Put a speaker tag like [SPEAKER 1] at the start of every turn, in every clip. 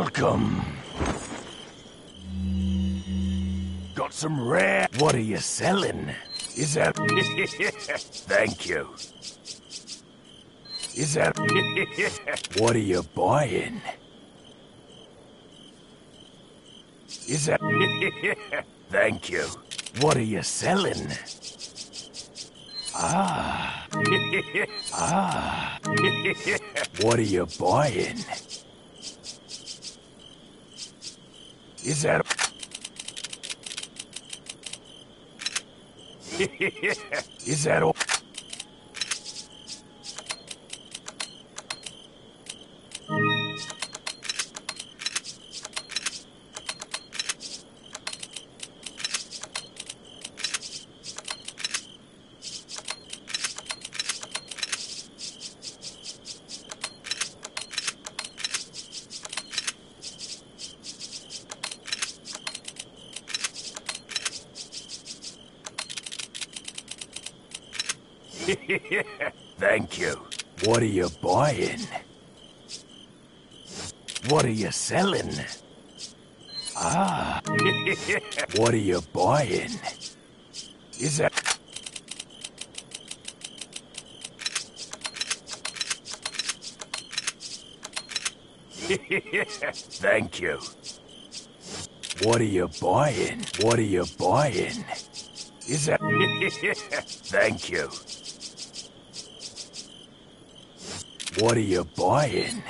[SPEAKER 1] Welcome. Got some rare. What are you selling? Is that. Thank you. Is that. what are you buying? Is that. Thank you. What are you selling? Ah. ah. what are you buying? Is that... Is that all? Thank you. What are you buying? What are you selling? Ah. what are you buying? Is that... Thank you. What are you buying? What are you buying? Is that... Thank you. What are you buying?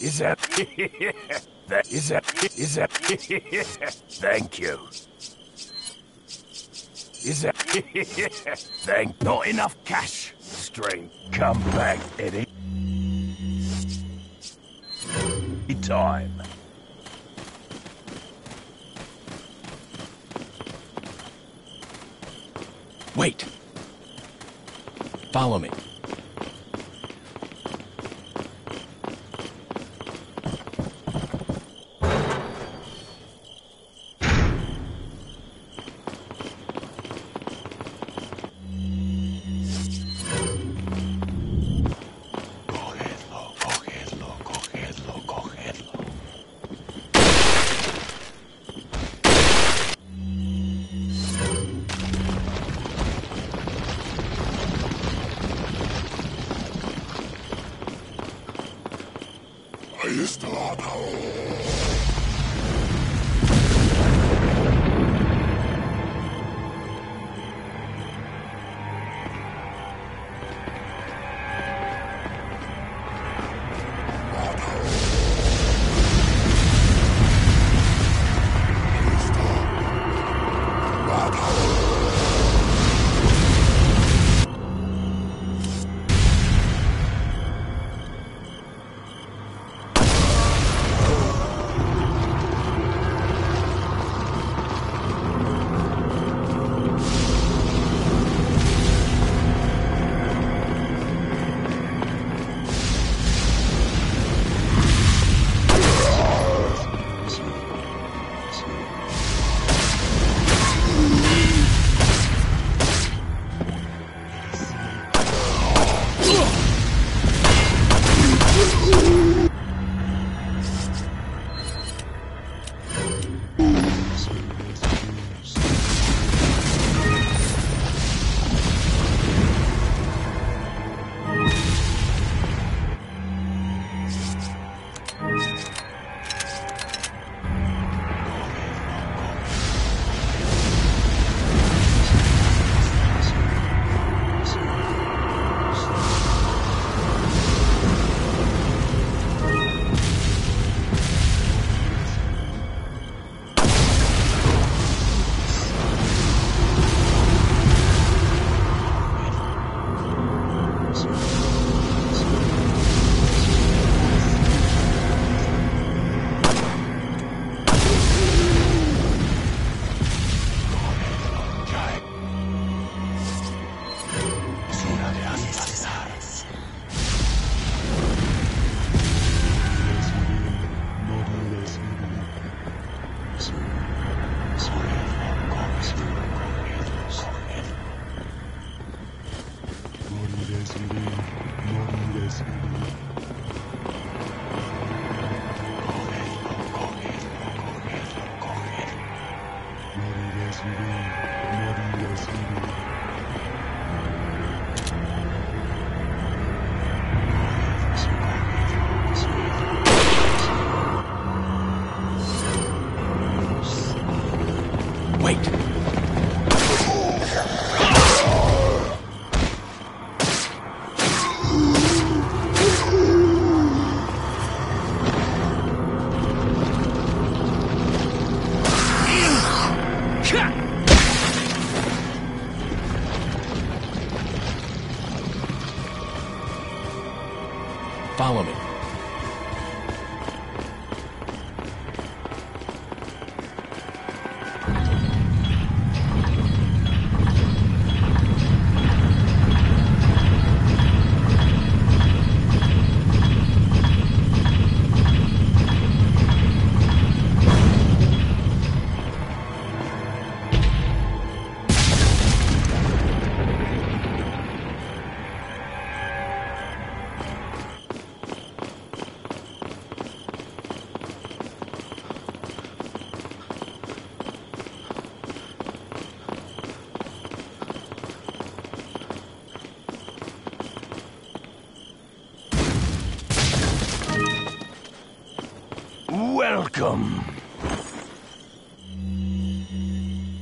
[SPEAKER 1] Is that... that... Is that... Is that... Thank you. Is that... Thank... Not enough cash. Strength. Come back, Eddie. Time.
[SPEAKER 2] Wait. Follow me.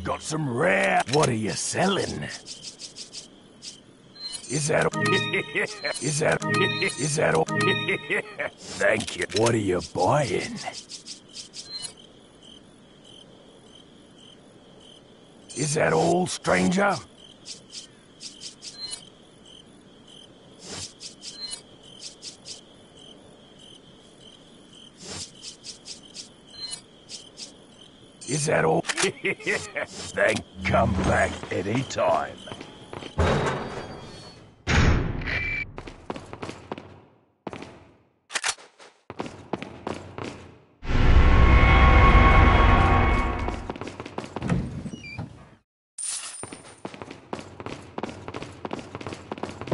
[SPEAKER 1] Got some rare. What are you selling? Is that? Is that is that? Thank you. What are you buying? Is that all, stranger? Is that all? then come back any time.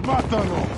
[SPEAKER 3] Mátalo!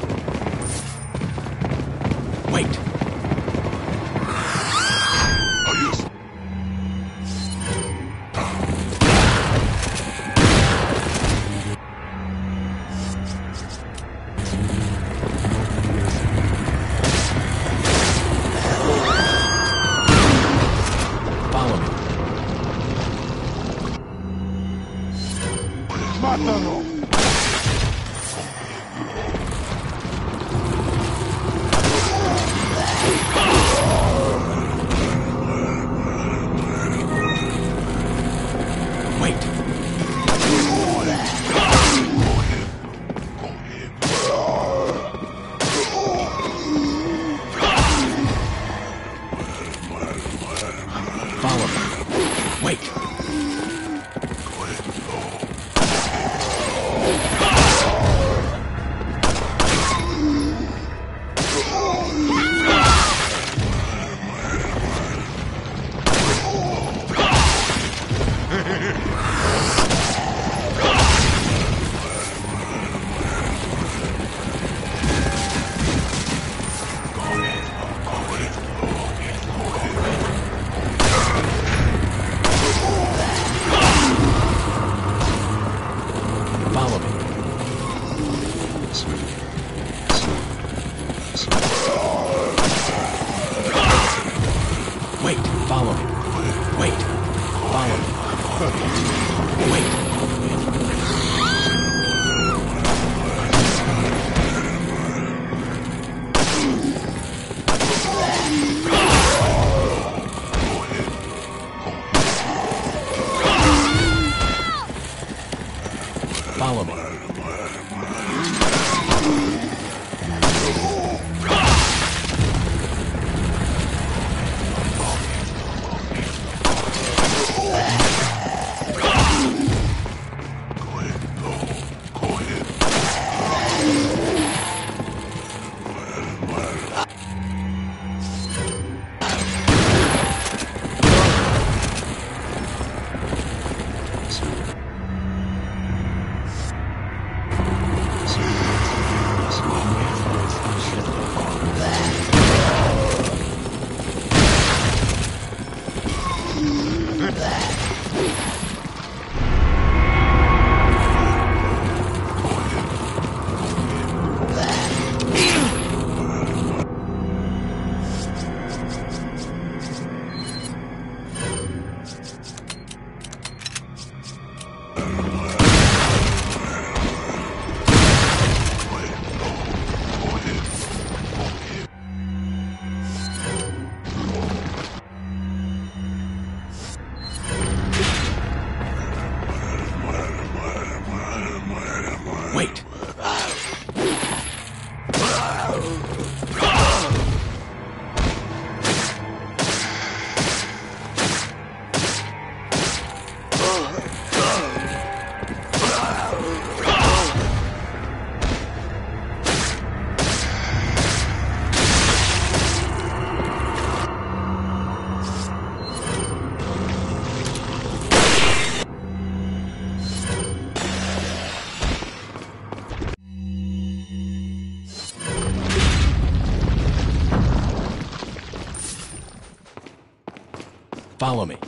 [SPEAKER 2] Follow me.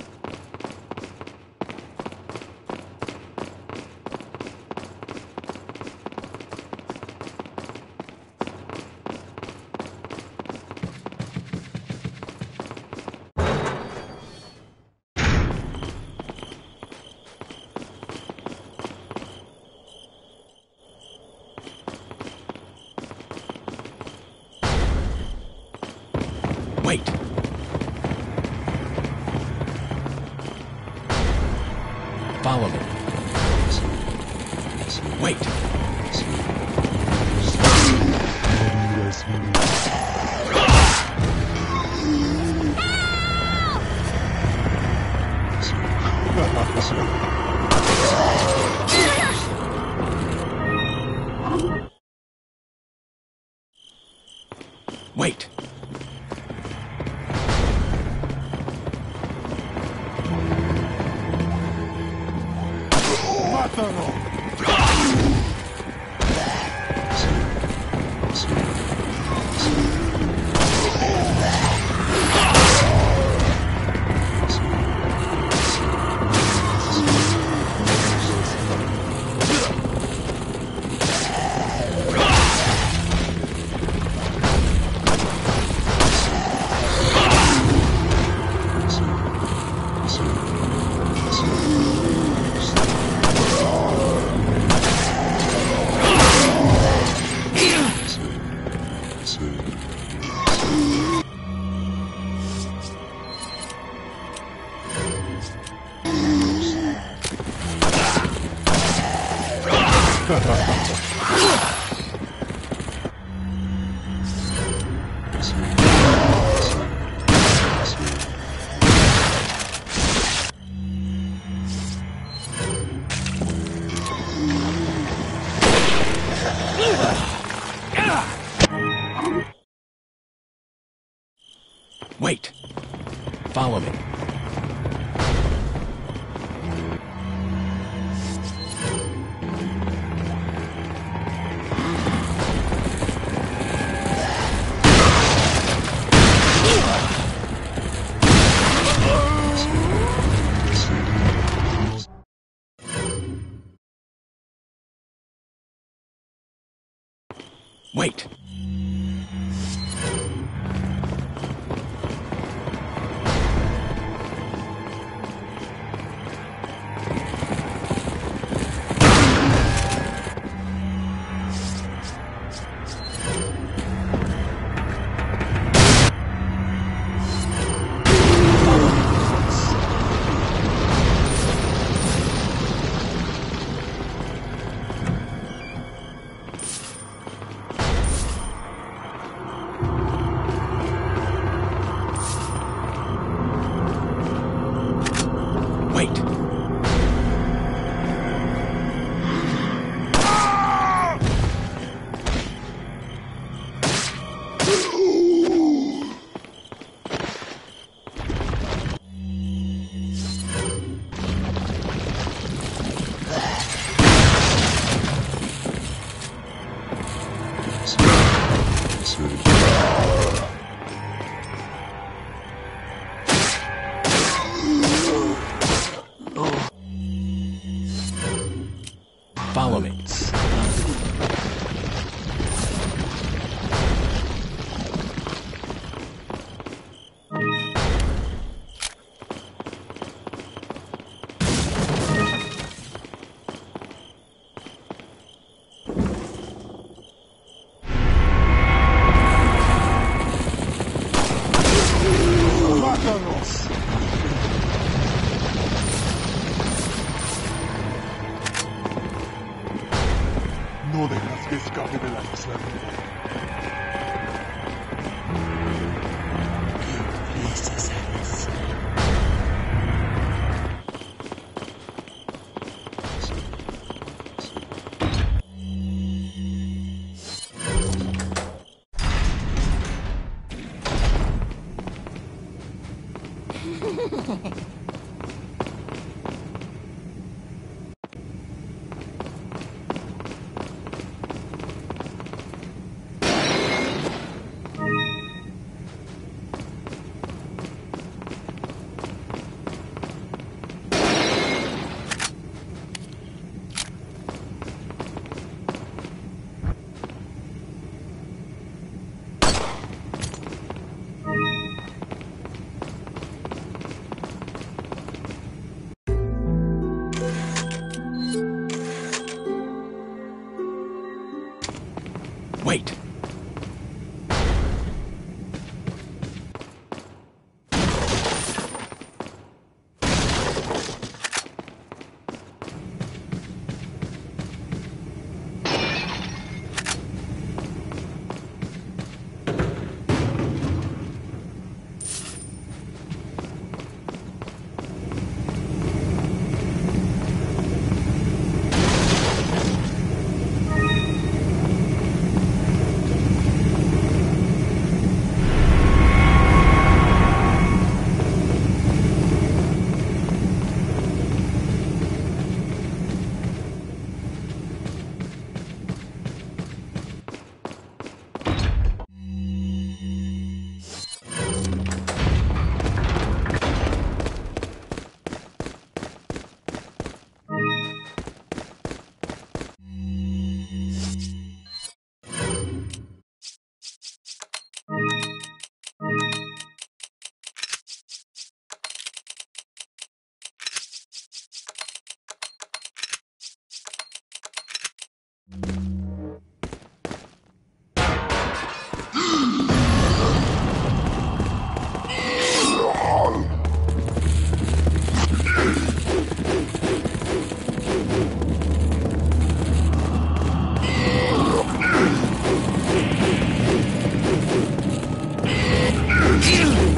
[SPEAKER 2] Yeah.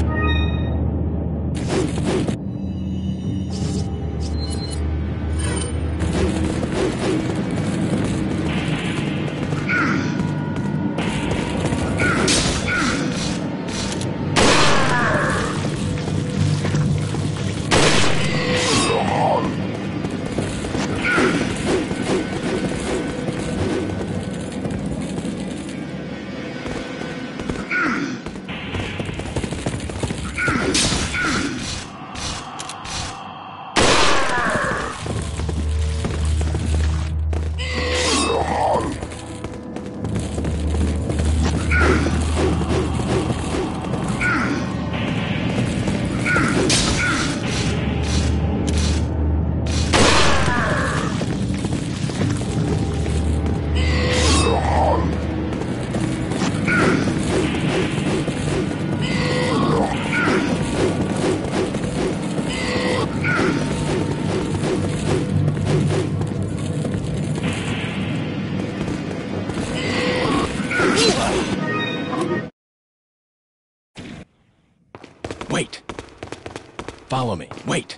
[SPEAKER 2] Follow me. Wait.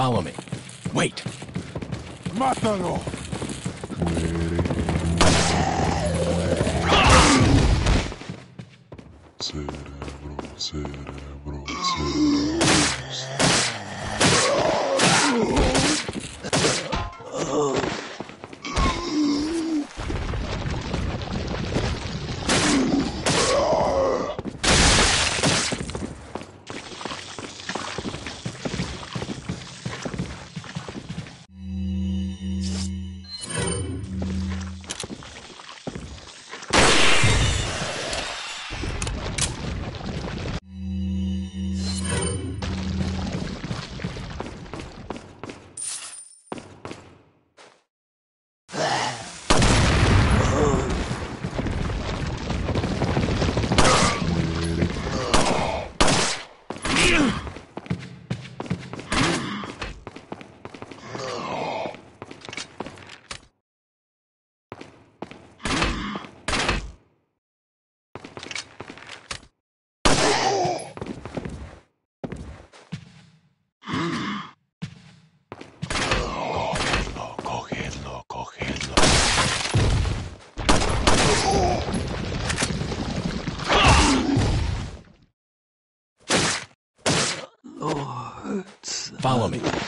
[SPEAKER 2] Follow me. Wait.
[SPEAKER 3] ¡Mátalo!
[SPEAKER 2] Follow me.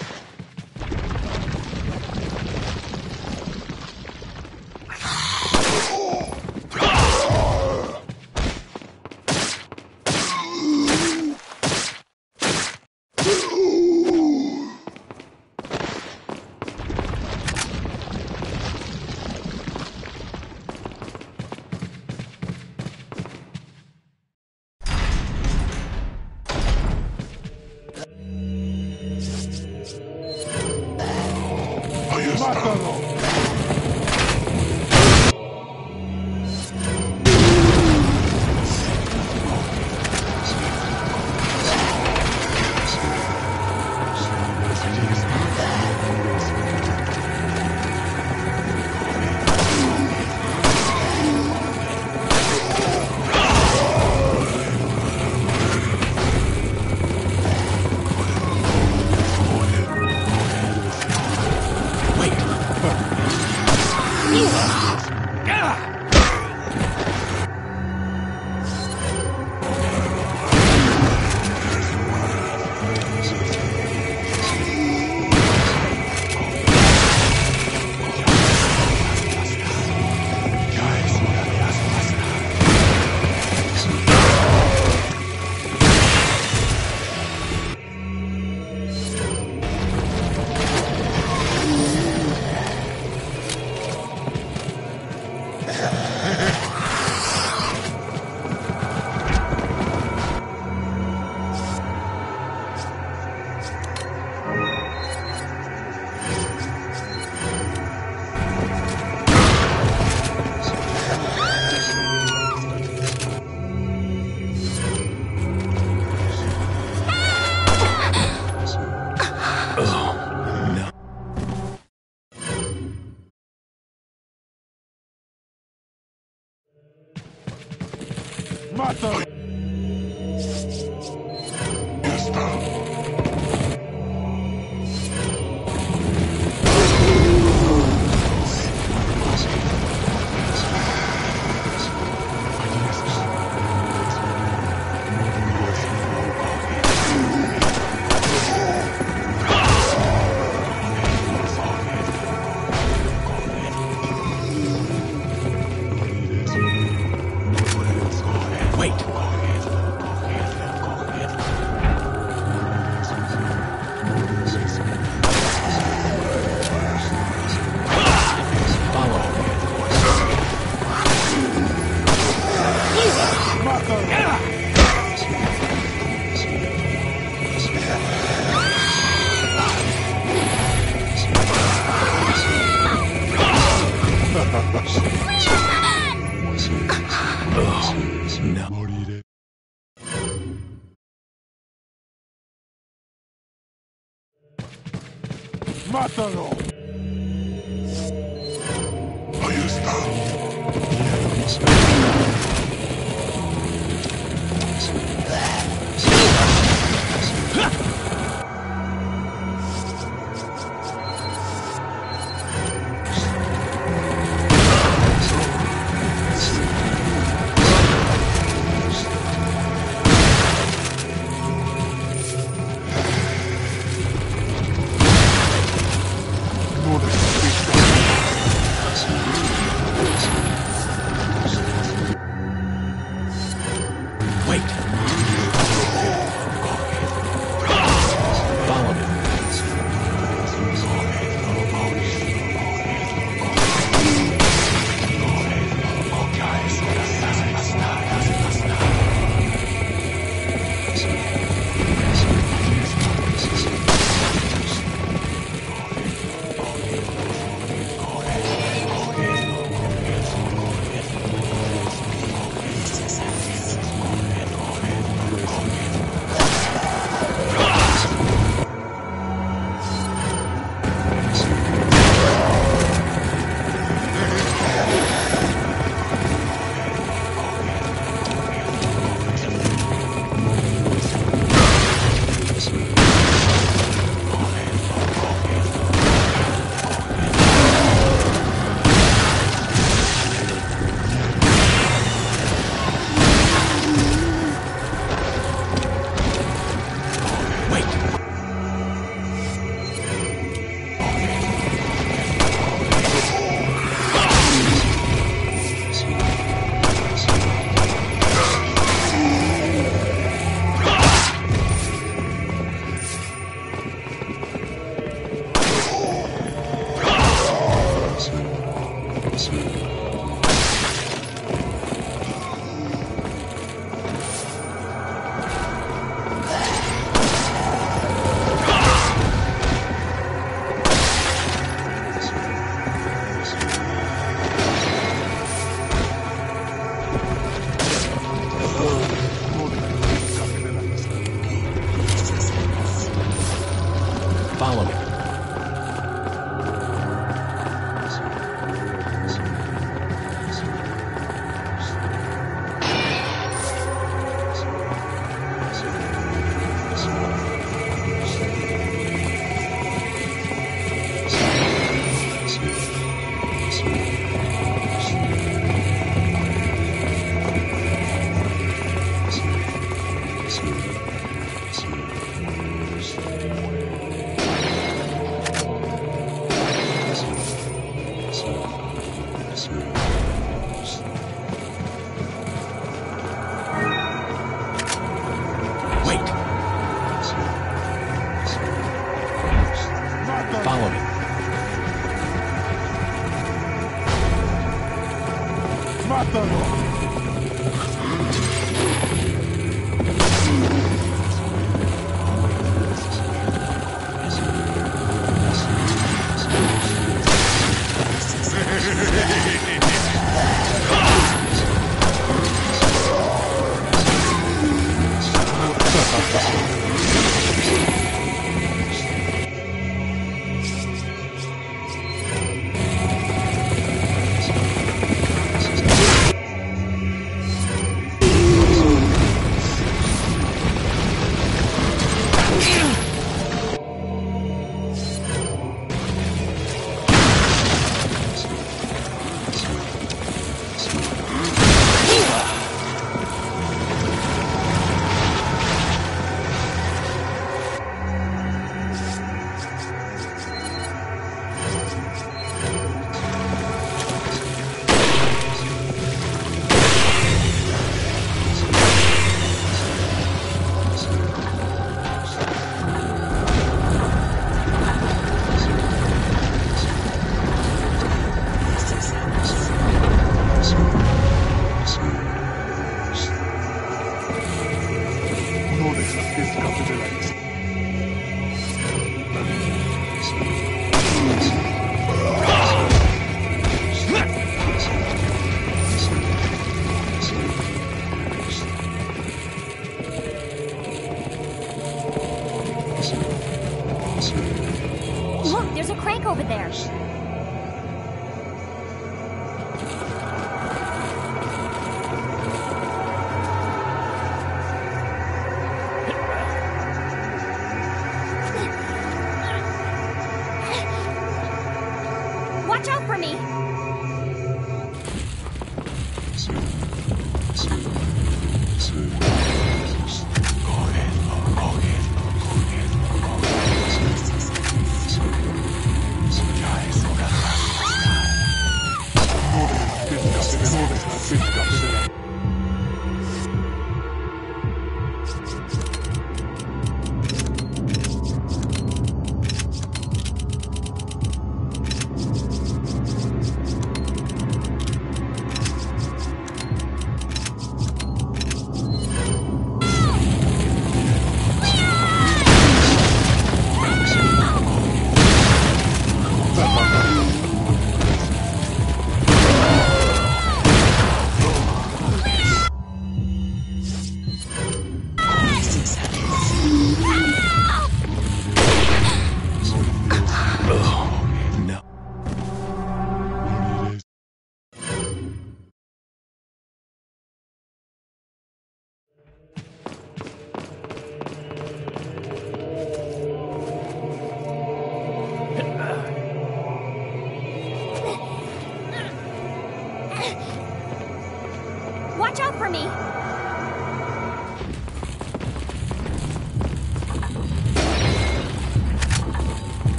[SPEAKER 3] ¡Mátalo! ¡Mátalo!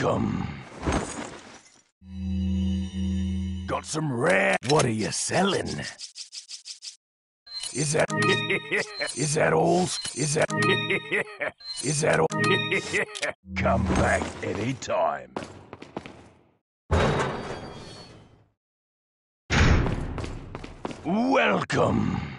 [SPEAKER 1] Welcome. Got some rare. What are you selling? Is that is that all? Is that is that all? Come back anytime. Welcome.